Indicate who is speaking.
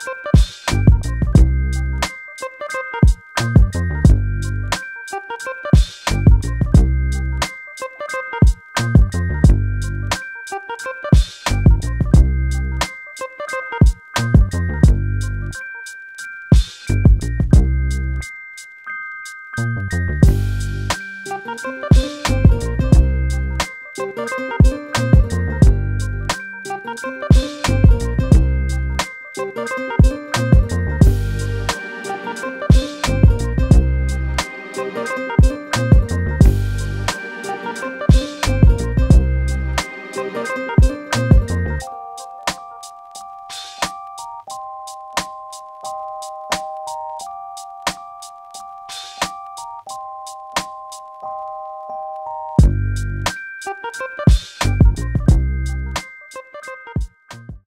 Speaker 1: Thank you. you.